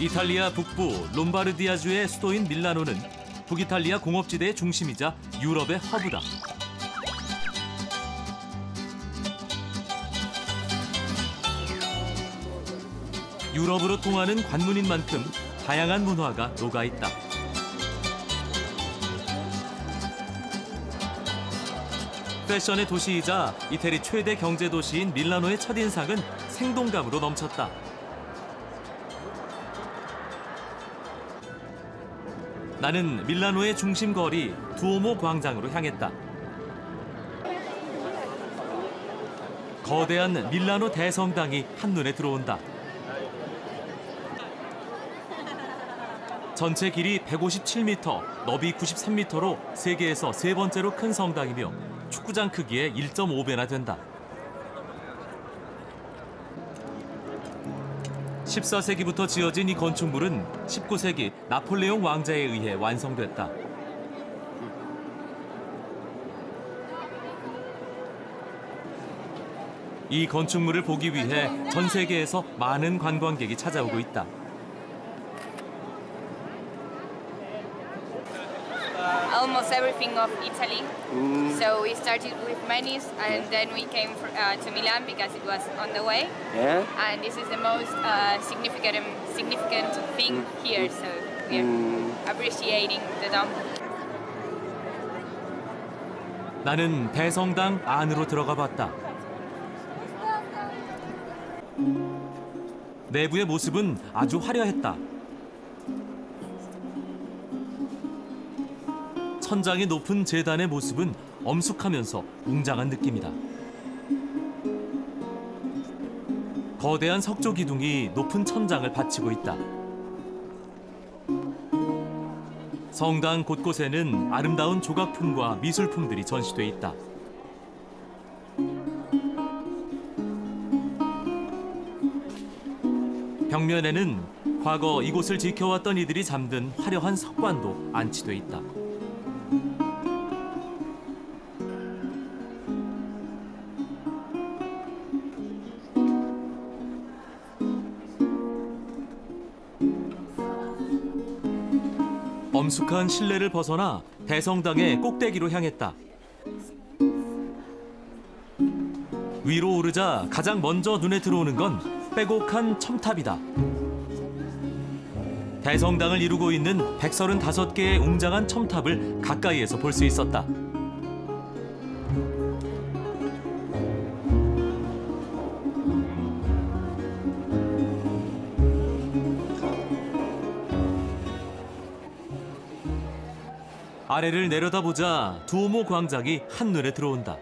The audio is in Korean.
이탈리아 북부 롬바르디아주의 수도인 밀라노는 북이탈리아 공업지대의 중심이자 유럽의 허브다. 유럽으로 통하는 관문인 만큼 다양한 문화가 녹아 있다. 패션의 도시이자 이태리 최대 경제 도시인 밀라노의 첫인상은 생동감으로 넘쳤다. 나는 밀라노의 중심 거리 두오모 광장으로 향했다. 거대한 밀라노 대성당이 한눈에 들어온다. 전체 길이 157m, 너비 93m로 세계에서 세 번째로 큰 성당이며 축구장 크기의 1.5배나 된다. 14세기부터 지어진 이 건축물은 19세기 나폴레옹 왕자에 의해 완성됐다. 이 건축물을 보기 위해 전 세계에서 많은 관광객이 찾아오고 있다. Almost everything of Italy. So we started with Venice and then we came for, uh, to Milan because it was on the way. Yeah? And this is the most uh, significant significant thing here. So we are appreciating the dome. 나는 대성당 안으로 들어가 봤다. 내부의 모습은 아주 화려했다. 천장이 높은 재단의 모습은 엄숙하면서 웅장한 느낌이다. 거대한 석조 기둥이 높은 천장을 받치고 있다. 성당 곳곳에는 아름다운 조각품과 미술품들이 전시돼 있다. 벽면에는 과거 이곳을 지켜왔던 이들이 잠든 화려한 석관도 안치돼 있다. 엄숙한 실내를 벗어나 대성당의 꼭대기로 향했다. 위로 오르자 가장 먼저 눈에 들어오는 건 빼곡한 첨탑이다. 대성당을 이루고 있는 135개의 웅장한 첨탑을 가까이에서 볼 수 있었다. 아래를 내려다보자 두오모 광장이 한눈에 들어온다.